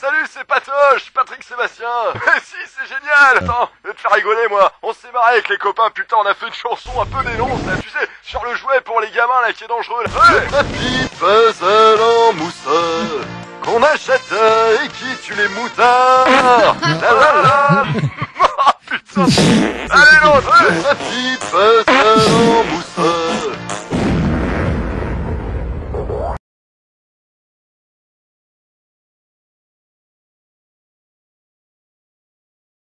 salut, c'est Patoche, Patrick Sébastien. Mais eh si, c'est génial. Attends, je vais te faire rigoler, moi. On s'est marré avec les copains, putain, on a fait une chanson un peu dénonce, là, tu sais, sur le jouet pour les gamins, là, qui est dangereux, là. Ouais. Puzzle en mousse qu'on achète euh, et qui tue les moutards. La la la. Oh, putain. Allez, l'autre. Papy puzzle en mousse